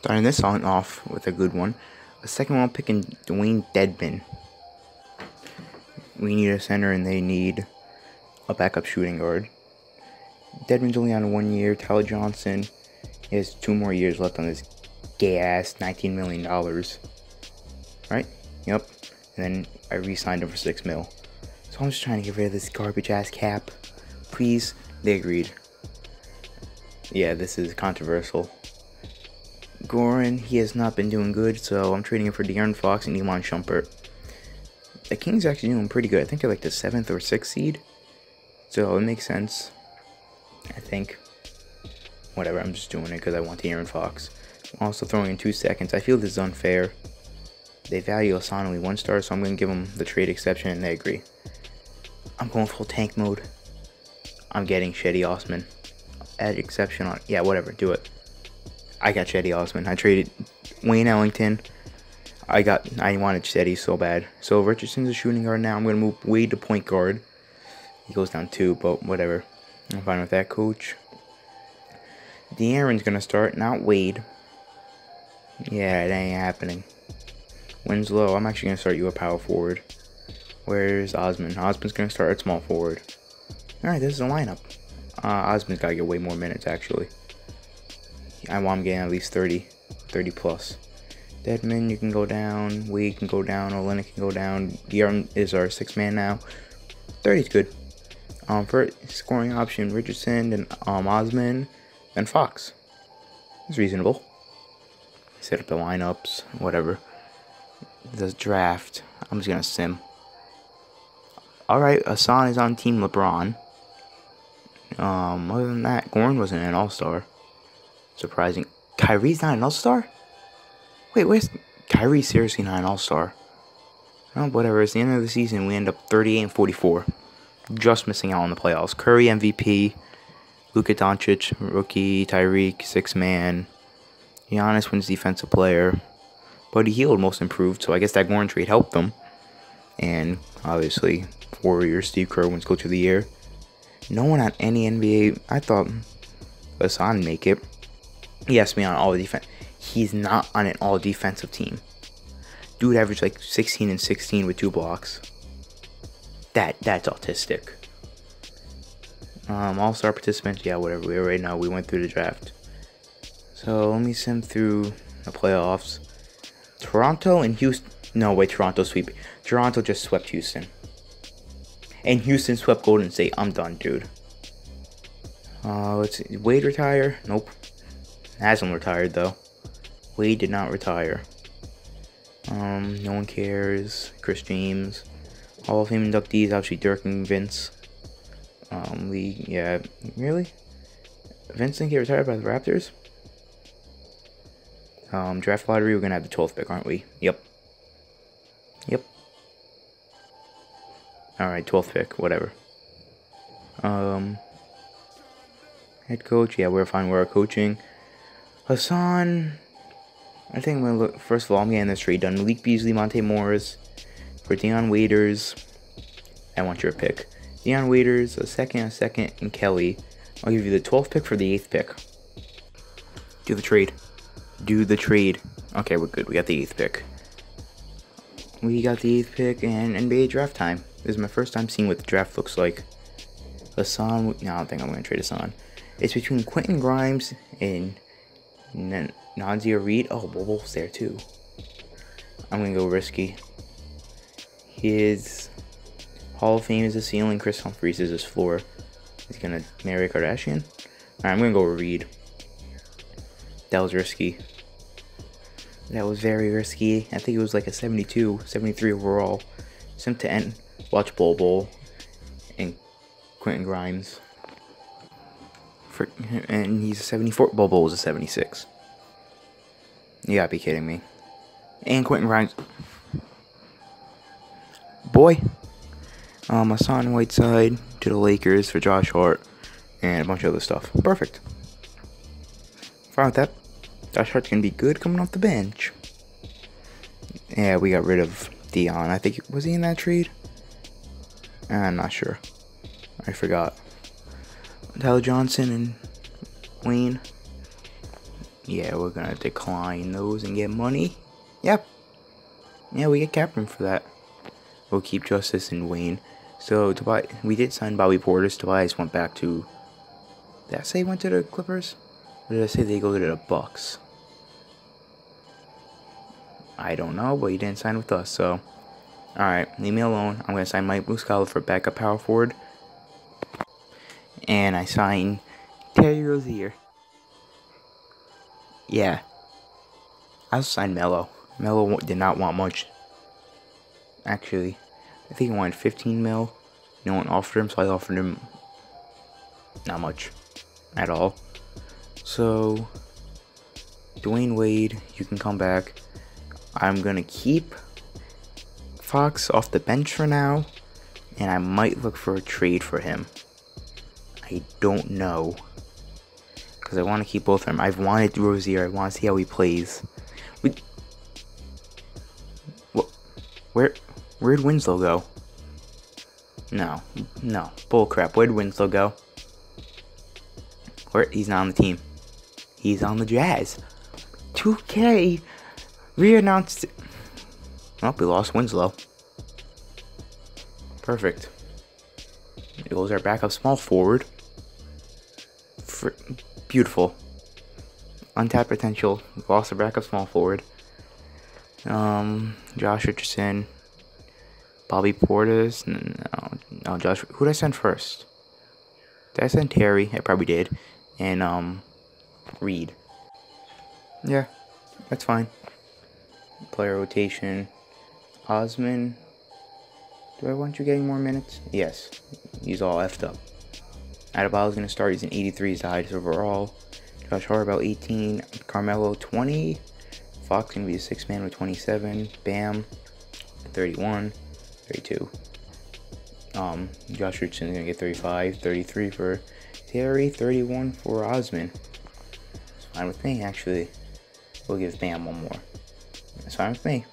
Starting this on off with a good one. A second one picking Dewayne Dedmon. We need a center and they need a backup shooting guard. Dedmon's only on one year. Tyler Johnson has two more years left on this gay ass $19 million. Right? Yep. And then I re signed him for 6 mil. So I'm just trying to get rid of this garbage ass cap. Please. They agreed. Yeah, this is controversial. Goran, he has not been doing good, so I'm trading him for De'Aaron Fox and Iman Shumpert. The Kings actually doing pretty good. I think they're like the seventh or sixth seed. So it makes sense. I think. Whatever, I'm just doing it because I want De'Aaron Fox. I'm also throwing in two seconds. I feel this is unfair. They value only one star, so I'm going to give them the trade exception, and they agree. I'm going full tank mode. I'm getting Cedi Osman. Add exception on. Yeah, whatever, do it. I got Cedi Osman. I traded Wayne Ellington. I got. I wanted Cedi so bad. So Richardson's a shooting guard now. I'm gonna move Wade to point guard. He goes down two, but whatever. I'm fine with that, coach. De'Aaron's gonna start, not Wade. Yeah, it ain't happening. Winslow, I'm actually gonna start you a power forward. Where's Osman? Osman's gonna start at small forward. Alright, this is a lineup. Uh, Osman's gotta get way more minutes, actually. I want him getting at least 30, 30 plus. Dedmon, you can go down. Wade can go down. Olynyk can go down. De'Aaron is our six man now. 30 is good. Um, for scoring option, Richardson and um, Osman and Fox. It's reasonable. Set up the lineups, whatever. The draft. I'm just gonna sim. Alright, Hassan is on Team LeBron. Um, other than that, Goran wasn't an all star. Surprising. Kyrie's not an all star? Wait, where's Kyrie seriously not an all star? Oh, whatever. It's the end of the season. We end up 38 and 44. Just missing out on the playoffs. Curry MVP. Luka Doncic, rookie. Tyreek, six man. Giannis wins defensive player. Buddy Hield most improved, so I guess that Goran trade helped them. And obviously, Warriors, Steve Kerr wins coach of the year. No one on any NBA. I thought Hassan make it. He has to be on all the defense. He's not on an all defensive team. Dude averaged like 16 and 16 with two blocks. That that's autistic. Um, all star participants, yeah, whatever. We already know we went through the draft. So let me send through the playoffs. Toronto and Houston. No, wait, Toronto sweep. Toronto just swept Houston. And Houston swept Golden State. I'm done, dude. Uh, let's see. Wade retire? Nope. Hasn't retired though. Wade did not retire. Um, no one cares. Chris James. Hall of Fame inductees, obviously Dirk and Vince. Um, Lee, yeah, really? Vince didn't get retired by the Raptors? Um, draft lottery, we're gonna have the 12th pick, aren't we? Yep. Yep. Alright, 12th pick, whatever. Um, head coach, yeah, we're fine our coaching. Hassan, I think I'm gonna look. First of all, I'm getting this trade done. Malik Beasley, Monte Morris, for Dion Waiters. I want your pick. Dion Waiters, a second, a second, and Kelly. I'll give you the 12th pick for the 8th pick. Do the trade. Do the trade. Okay, we're good. We got the 8th pick. We got the 8th pick and NBA draft time. This is my first time seeing what the draft looks like. Hassan, no, I don't think I'm going to trade Hassan. It's between Quentin Grimes and N- Nazir Reid. Oh, Bol Bol's there too. I'm going to go risky. His Hall of Fame is the ceiling. Kris Humphries is his floor. He's going to marry Kardashian. Alright, I'm going to go Reid. That was risky. That was very risky. I think it was like a 72, 73 overall. Sim to end. Watch Bol Bol and Quentin Grimes. For, and he's a 74. Bol Bol was a 76. You gotta be kidding me. And Quentin Grimes. Boy. Um, Hassan Whiteside to the Lakers for Josh Hart. And a bunch of other stuff. Perfect. Fine with that. Josh Hart's gonna be good coming off the bench. Yeah, we got rid of Dion. I think was he in that trade? I'm not sure. I forgot. Tyler Johnson and Wayne. Yeah, we're gonna decline those and get money. Yep. Yeah, we get captain for that. We'll keep Justice and Wayne. So Tobias, we did sign Bobby Portis. Tobias went back to. Did I say went to the Clippers? Or did I say they go to the Bucks? I don't know, but he didn't sign with us, so. Alright, leave me alone. I'm gonna sign Mike Muscala for backup power forward. And I sign Terry Rozier. Yeah. I also signed Melo. Melo did not want much. Actually, I think he wanted 15 mil. No one offered him, so I offered him not much at all. So, Dwyane Wade, you can come back. I'm gonna keep Fox off the bench for now, and I might look for a trade for him. I don't know. Because I want to keep both of them. I've wanted Rozier. I want to see how he plays. We, where, where'd Winslow go? No, no, bullcrap. Where'd Winslow go? Where? He's not on the team. He's on the Jazz. 2K re-announced. Oh, we lost Winslow. Perfect. It goes our backup small forward. Beautiful. Untapped potential. Lost our backup small forward. Um, Josh Richardson. Bobby Portis. No, no, Josh. Who did I send first? Did I send Terry? I probably did. And, um, Reid. Yeah, that's fine. Player rotation. Osman. Do I want you getting more minutes? Yes. He's all effed up. Adebayo's going to start. He's an 83 is the highest overall. Josh Hart about 18. Carmelo 20. Fox going to be a six man with 27. Bam 31. 32. Um, Josh Richardson's going to get 35. 33 for Terry. 31 for Osman. It's fine with me, actually. We'll give Bam one more. That's fine with me.